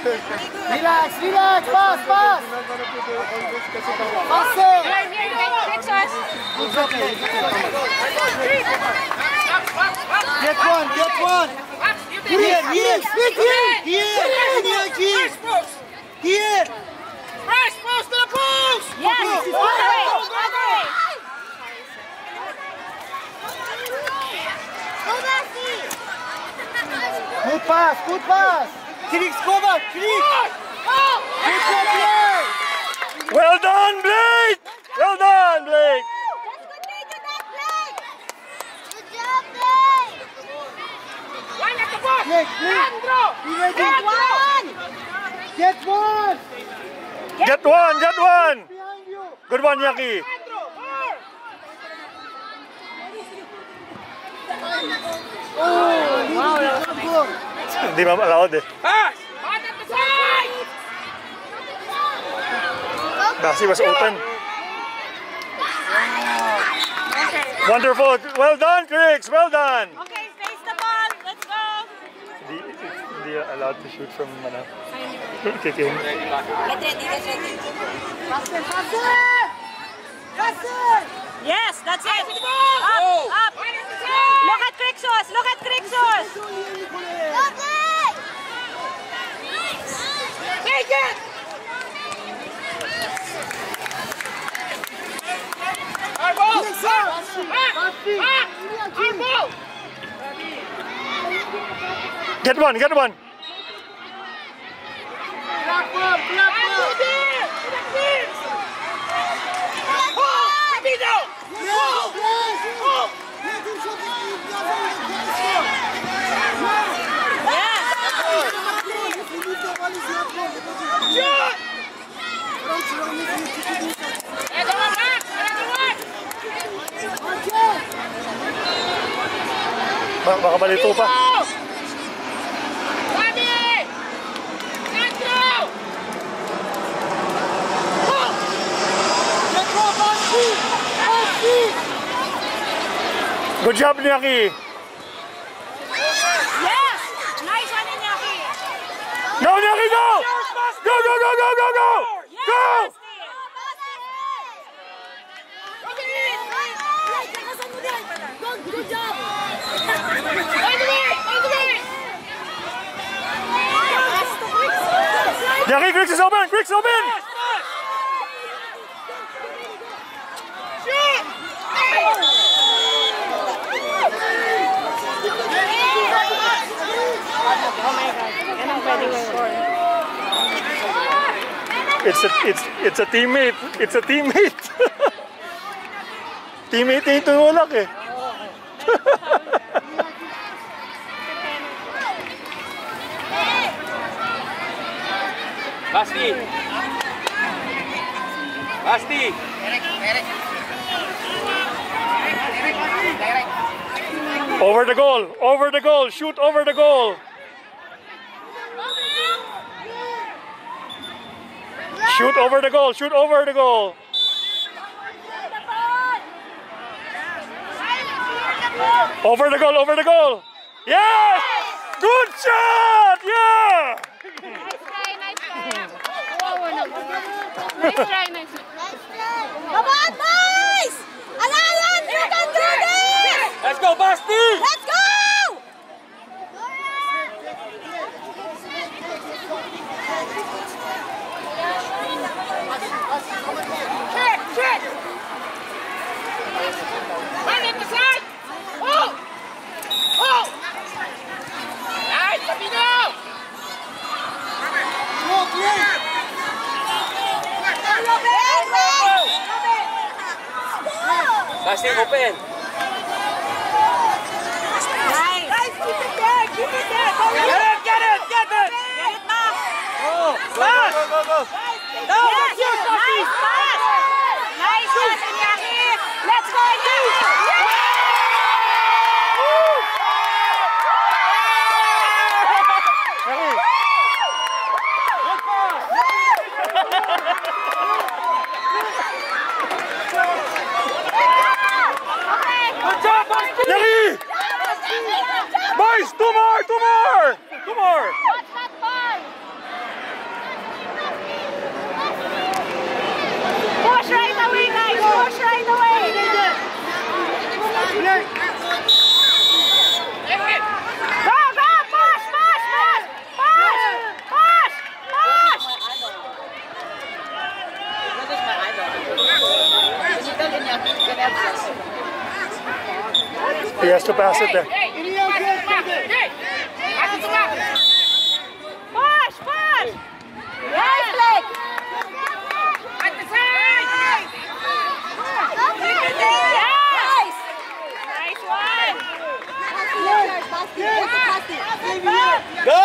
Relax, relax, pass, pass. Pass it. Right here, take pictures. Get one, get one. Here, here, here, here, here, here. Press, post to the post! Yes, other way, other way. Good pass, good pass. Felix, cover, Felix. Good job, play. Well done, Blake! Well done, Blake! One at the box! Blake, Blake. Leandro! Be ready. Leandro! Get one. Get one, get one! Behind you. Good one, Yaki. Leandro! Four! Oh, wow, that's good. Hindi ma allowed eh. Pass! One at the side! Dasi was open. Wonderful. Well done, Cricks. Well done. Okay, face the ball. Let's go. Hindi, hindi allowed to shoot from ano. Kicking. Get ready, get ready. Yes, that's it. Up, up. Look at Crixos. Look at Crixos. Take it! Our ball! Back! Back! Back! Our ball! Get one, get one. Andrew there! To the kids! Oh! Camino! Yes, yes. Oh! Let him shoot it. Yes. If you leave the ball, it's not goal. Because Shoot! it's wrong, it's wrong, it's wrong. Another one back! Another one! Okay. Ba baka balito pa. Go! Bobby! Andrew! Oh! Get one, Basti. Basti. Good job, Yaki. Yes. Nice one, Iñaki. Go, Yaki, go! Go, go, go, go, go, go! Yes, Go! Good job. On the way! On the way! Cricks is open! Cricks open! It's a it's it's a teammate. It's a teammate. teammate na yung tumulak eh. Basti. Basti. Over the goal. Over the goal. Shoot over the goal. Shoot over the goal. Shoot over the goal. Over the goal. Over the goal. Yes! Good shot! Yeah! Nice try, nice try. Nice try, nice try. Come on, boys! Alliance, you can do this! Let's go, Basti. Let's go! Check! Check! One at the side! Oh! Oh! Nice, Camino! Basti, open. Nice. Guys, keep it there, keep it there. Go Get it, get it, get it. Get it back. Pass. Go, go, go. Now, Yes, let's shoot, Basti. nice pass. Nice pass, Iñaki. Let's go, Iñaki. Yaki. Good job, Basti. Yaki! Boys, two more, two more! Two more! Watch that ball. He has to pass it there. Push, push. Yes, Blake. Yes. Nice one. Go!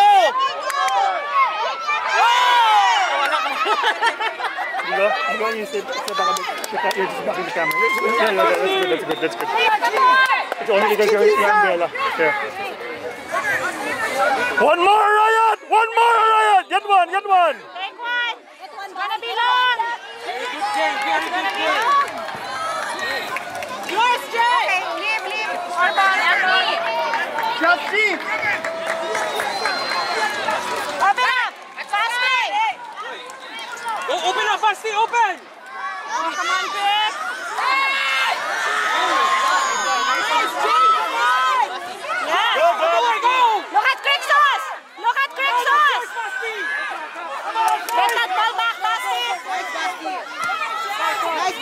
You go. You go and you sit, sit back a bit. Sit back, you're just back in the camera. Yeah, yeah, yeah, that's good, that's good, that's good. It's only because you're the umbrella. Here. One more, Riot! One more, Riot! Get one, get one! Take one. It's gonna be long. It's gonna be long. Yours, Jay. Okay, leave, leave. Orban, Emily. Just deep! Open up. Fast way. Open up, Basti, open! Oh, come on, Vic. Yes. Go, go! Go! Look at Crixos. Look at Crixos. Basti! Get that ball back, Basti. Nice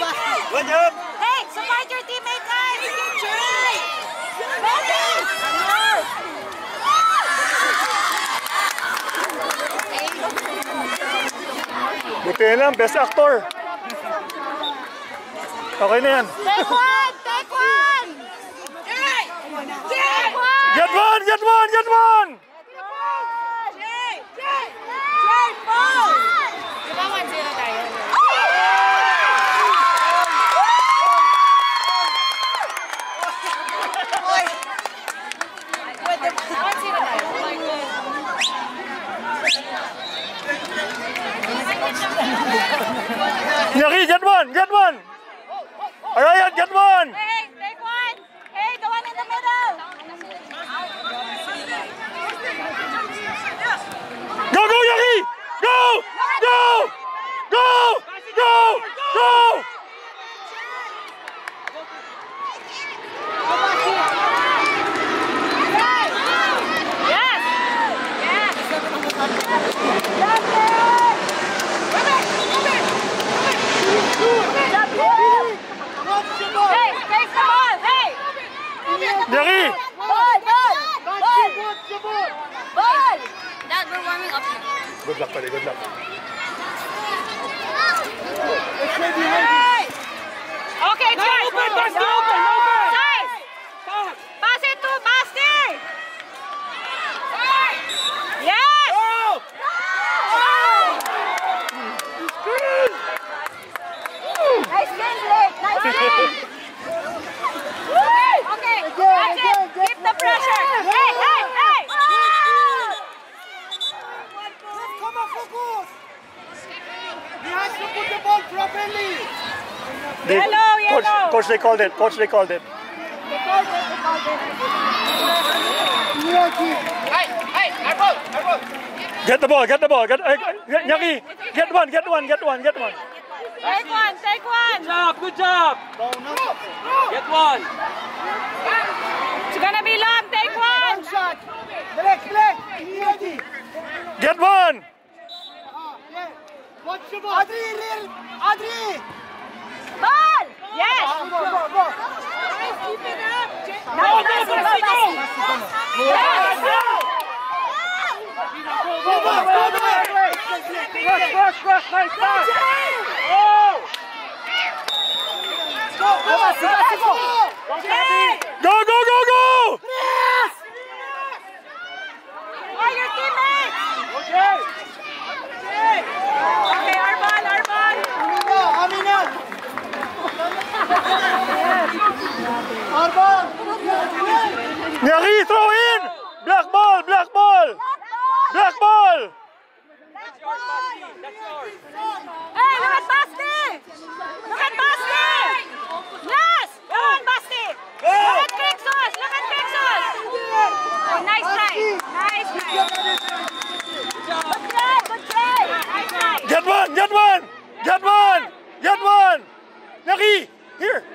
basket. Good job! Hey, support your teammate, guys. Buti lang, best actor. Okay na yan. Take one. Take one. Take one. Get one, get one, get one! Good luck, buddy, good luck. To put the ball properly! They, Yellow, coach, yellow. coach, they called it. Coach, they called it. Nyaki! Get the ball, get the ball. Get, uh, get, Nyaki, get one, get one, get one, get one. Take one, take one! Good job, good job! Down up! Get one! It's gonna be long, take one! One shot! Black, black! Get one! Yeah. What's the ball? Adri, real! Adri! Ball! Yes! Go, go, go! Now, go, Basti, go! Yes! Go back, go back! Rush, rush, rush, nice pass! Oh! Go, go, Basti, Basti, go! Go, go, go, Nyari, throw in! Black ball, black ball! Black ball! That's! That's! Hey, look at Basti! Look at Basti! Yes! Come on, Basti! Look at Krixos! Look at Krixos! Oh, nice try! Nice try! Good try, good try! Nice try! Get one, get one! Get one! Get one! Nyari, here!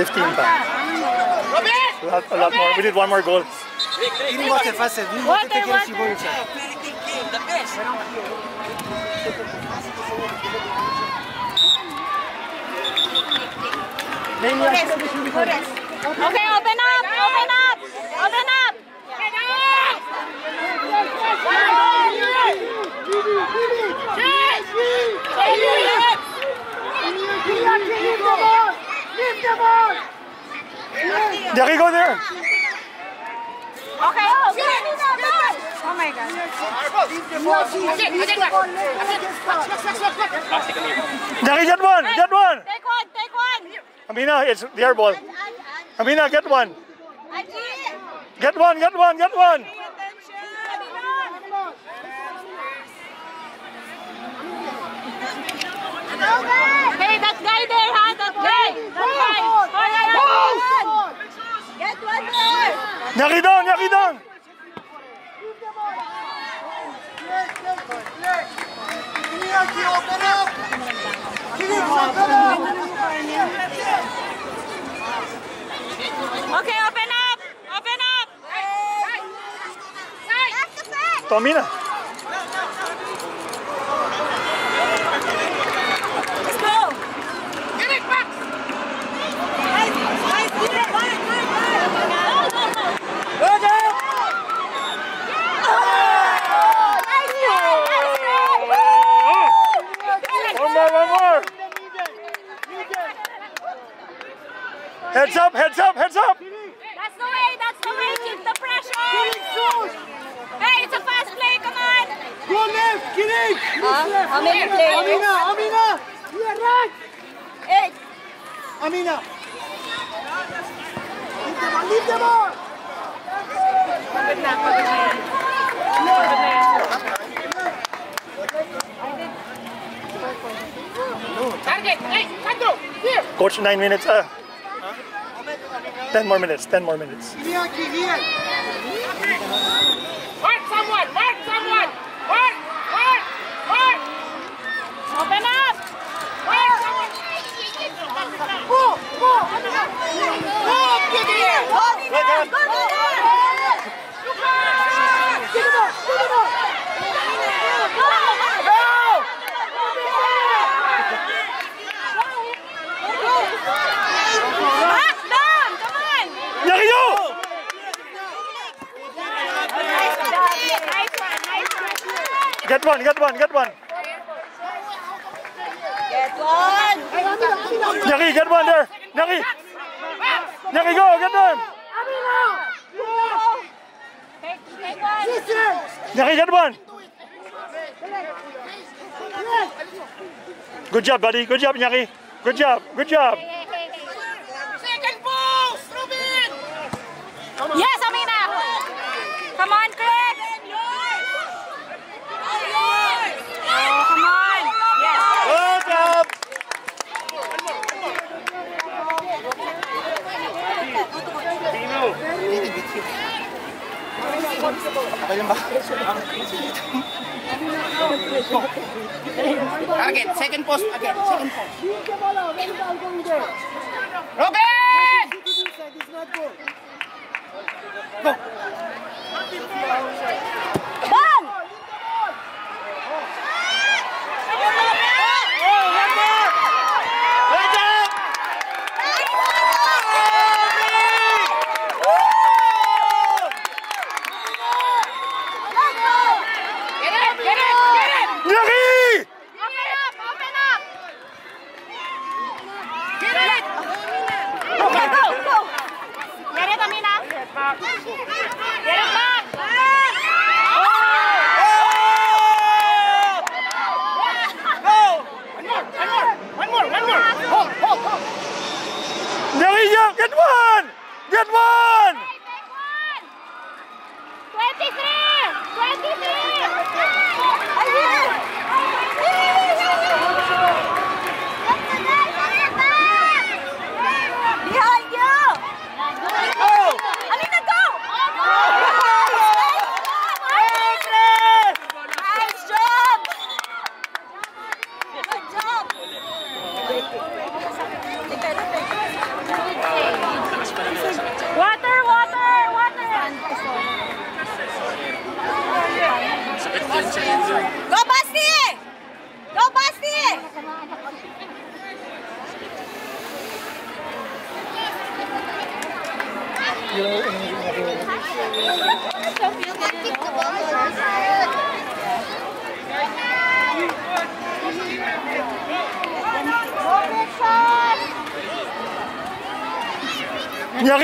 15 pa. A lot, a lot more. We need one more goal. Give me water faster. Give me water. Water, Take care of water. Shibuya. Okay, open up! Open up! Open up! Jackie, go there. Okay, oh, Oh my God. Jackie, get one. Get one. Take one, take one! Amina, it's their ball. Amina, get one. Get one, get one, get one. Hey, that guy there, ha? That guy! That guy! Oh, yeah, yeah, Get one there! Jackie down, Jackie down. Iñaki, open up. Kimmich, open up. Okay, open up! Open up! To Amina. Let's go! One more, one more. Heads up, heads up, heads up. That's the way, that's the way, keep the pressure! Hey, it's a fast play, come on! Go left, Kimmich. How many Amina, Amina. Here, right. Eight. Amina. Leave the ball, leave the ball. Coach, nine minutes. Uh, ten more minutes. Ten more minutes. Mark someone! Mark someone! Mark! Mark! Mark! Open up! Mark someone! Go, go. Go, get here. Go. Back down! Come on! Jackie, go. Nice job, Nice one, nice one. Get one, get one, get one. Get one! Jackie, get one there. Jackie. Jackie, go, get them. Take, take one. Jackie, get one. Good job, buddy. Good job, Jackie. Good job, good job. Second post! Ruben! Yes, Amina! Come on, Craig! Oh, come on! Yes. Good job. Target, oh. second post again, second post. The ball out. Let the ball go in there. Ruben! Put it inside. It's not goal. Bang! Good job. Get it, get it, get it! Jackie. Open up! Open up! Get it! Okay, go, go! Get it, Amina! Get it back! Get it back! One more, one more! Hold, hold, hold! Jackie, yeah, get one. Get one. Twenty-three! Twenty-three! Behind you! Go. Amina, go!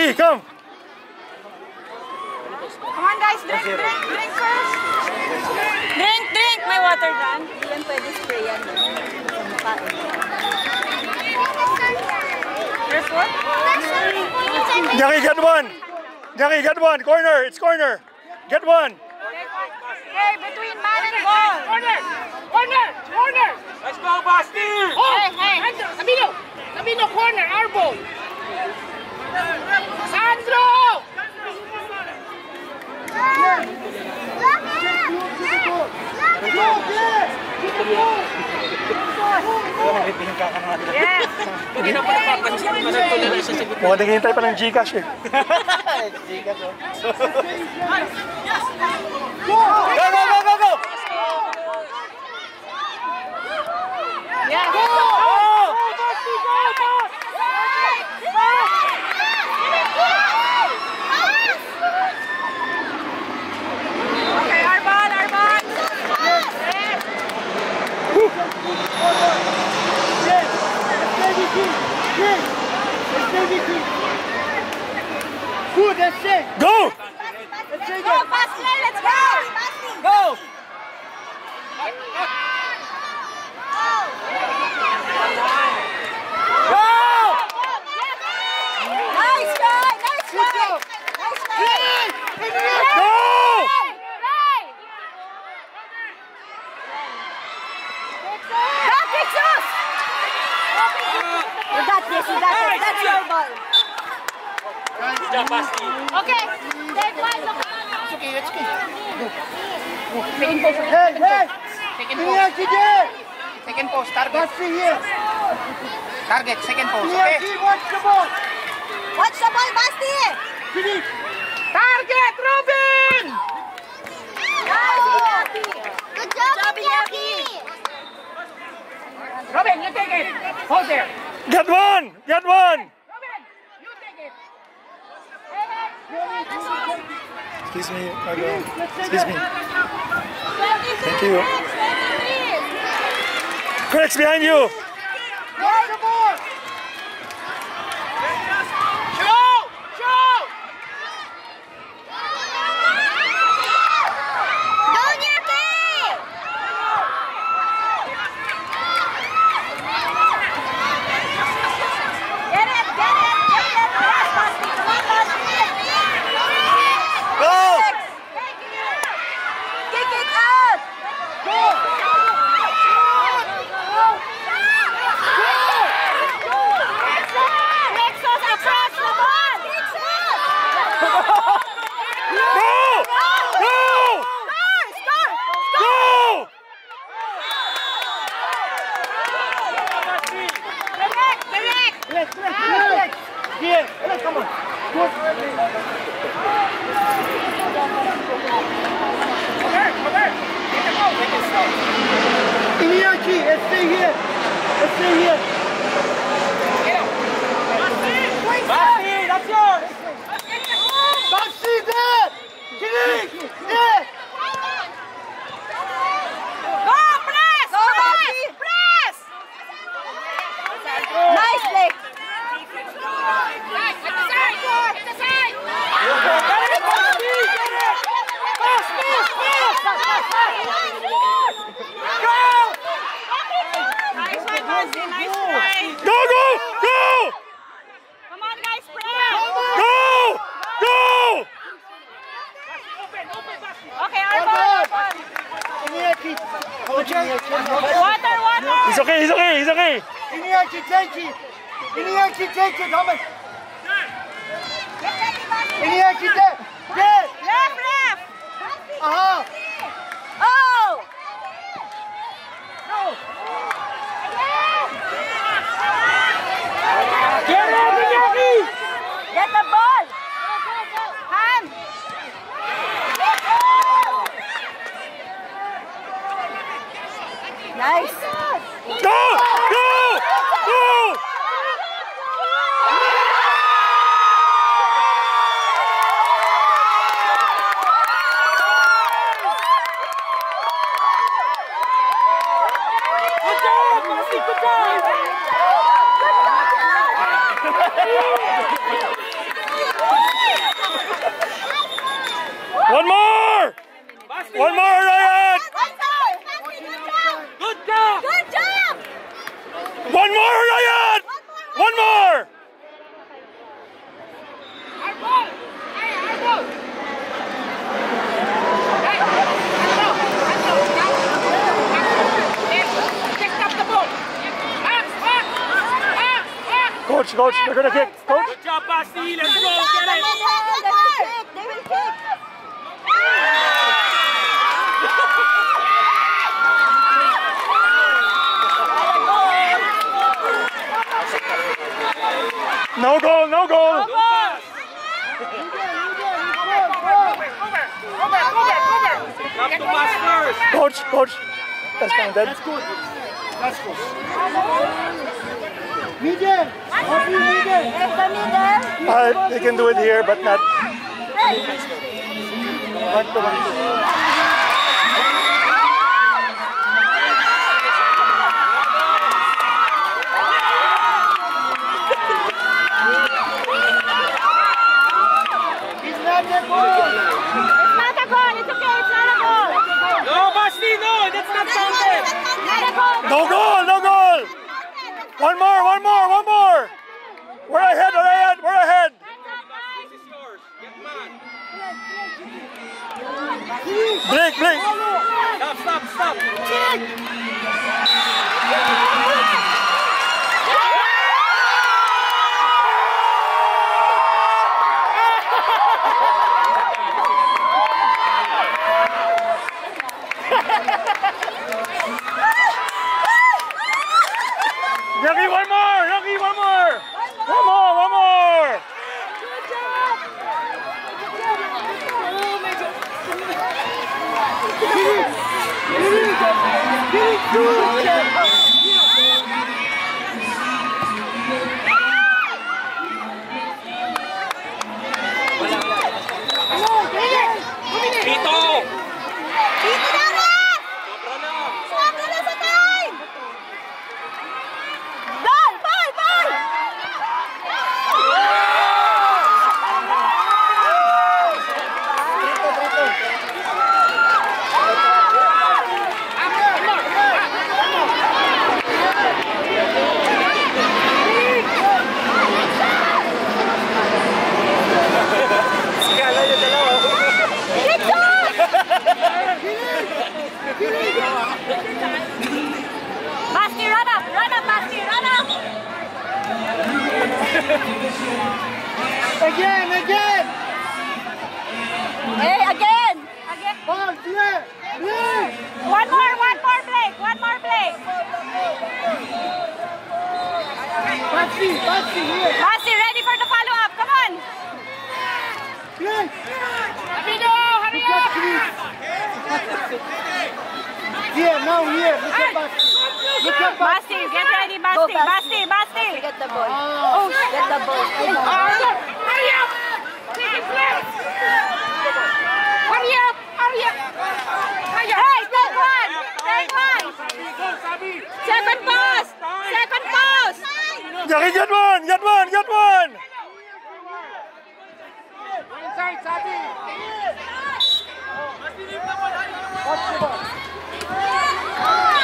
Nyari, come! Come on guys, drink, drink, drink first. Drink, drink. May water dyan. Hindi yan pwede spray yan. Sa mukha. First one? Nyari, get one! Nyari, get one! Corner! It's corner! Get one! Okay, between man and ball. Corner! Corner! Corner! Let's go, Basti! Oh, hey, hey. Sandro! Sabino! Sabino, corner! Our ball! Mukhang naghihintay pa ng Gcash eh. Go! Yes! SKVT! Yes! SKVT! Good, that's it! Go! That's it! Go, Basti, let's go. Go! Go! Nice try, nice Good try. job! Nice try. You got this. That's your ball. Good job, Basti. Okay, take one. Look. Okay, let's go. Hey, hey! Iniaki there! Second post, target. Basti here! Target, second post, okay? Watch the ball! Watch the ball, Basti! Finish! Target, Robin! Good job, Iñaki! Robin, you take it. Hold there. Get one! Get one! Robin, you take it. Excuse me, Margo. Excuse me. Thank you. Critics behind you! Watch the ball! Iñaki, take it! How much? Iñaki, there! There! Left, left. Aha! Oh. Get it, Iñaki! Get the ball. Hand. Nice. Go! Go! One more! One more, Ryan! Good job! Good job! One more, Ryan! One more! Coach, coach, they're gonna kick. Coach, Good job, Basti. Let's go. Get it. They will kick. no goal, no goal. Good pass. Have to pass first. Coach, coach. That's counted. That's good. That's good. Middle. Open middle. It's the middle. Uh, they can do it here, but not. Hey. One to one. It's not the goal. It's not a goal. It's okay. It's not a goal. No, Basti, no. That's not counted. Not a goal. No goal, no goal. One more, one more, one more. We're ahead, we're ahead, we're ahead. This is yours. Blink, blink. Stop, stop, stop. here, now here. Look at Basti. Look at Basti. Basti, get ready, Basti. Go, oh, Basti, Basti. Basti. Get the ball. Oh, get the ball. Hurry up. Take it left. Hurry up. Hurry up. Hurry up. Hey, take one. Take one. Second pass. Second pass. Jari, get one. Get one. Get one. Inside, Sabi. Watch the ball. Yeah. Oh.